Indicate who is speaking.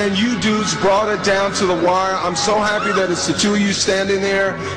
Speaker 1: and you dudes brought it down to the wire. I'm so happy that it's the two of you standing there.